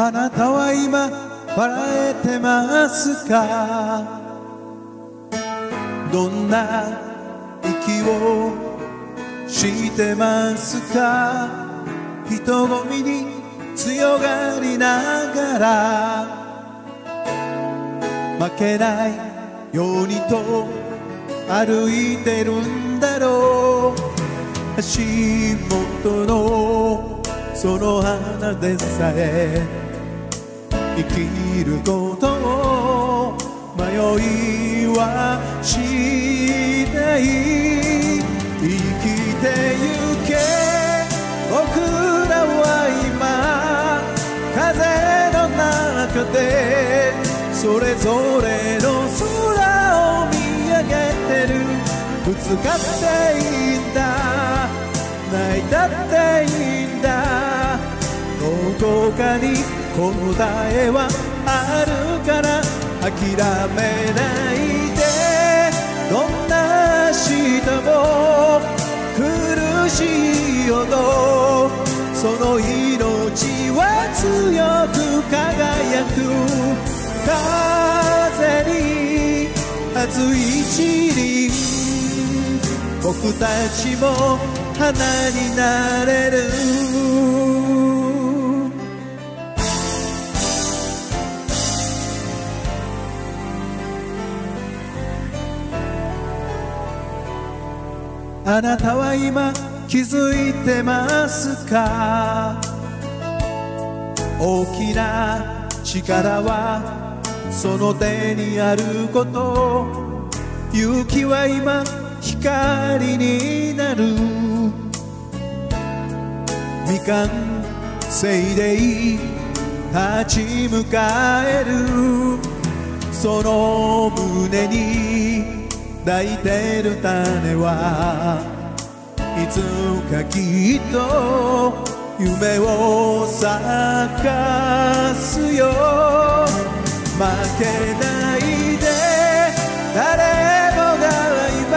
あなたは今笑えてますか？どんな息をしてますか？人混みに強がりながら。負けないようにと歩いてるんだろう。足元のその花でさえ。生きることを迷いはしない生きてゆけ僕らは今風の中でそれぞれの空を見上げてるぶつかっていいどこかに答えはあるから諦めないでどんな人も苦しいほどその命は強く輝く風に熱い一輪僕たちも花になれるあなたは今気づいてますか？大きな力はその手にあること。勇気は今光になる。未完成でい立ち向かえる。その胸に抱いてる種はいつかきっと夢を咲かすよ負けないで誰もが今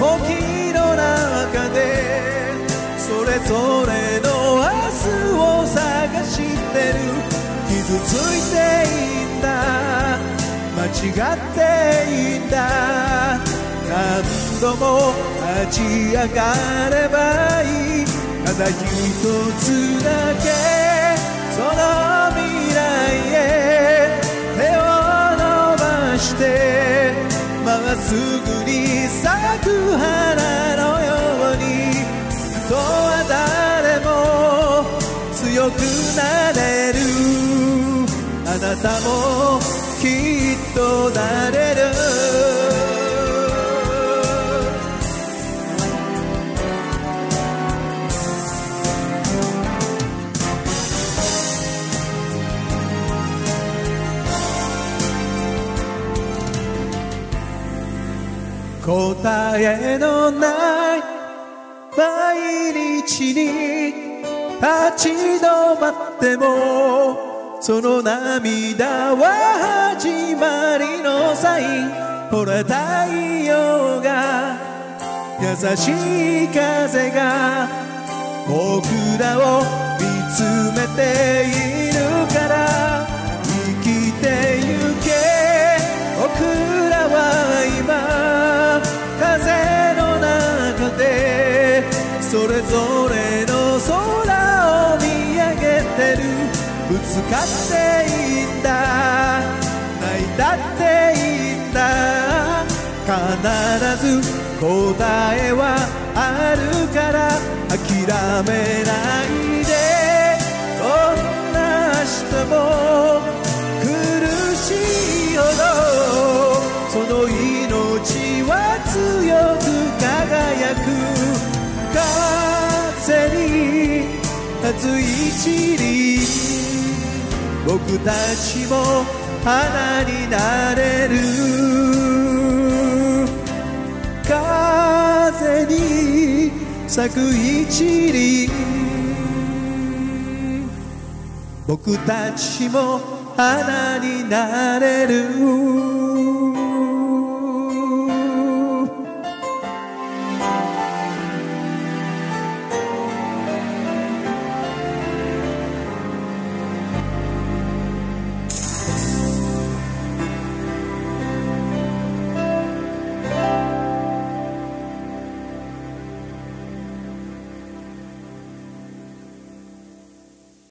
時の中でそれぞれの明日を探してる傷ついて違っていいんだ何度も立ち上がればいい。ただ一つだけその未来へ手を伸ばしてまっすぐに咲く花のように。人は誰も強くなるあなたもきっとなれる。答えのない毎日に立ち止まってもその涙は始まりのサインほら太陽が優しい風が僕らを見つめているから生きてゆけ。僕らは今風の中でそれぞれぶつかっていいんだ。泣いたっていいんだ。必ず答えはあるから。諦めないで。どんな人も苦しいほど。その命は強く輝く。風に熱い一輪僕たちも花になれる。風に咲く一輪。僕たちも花になれる。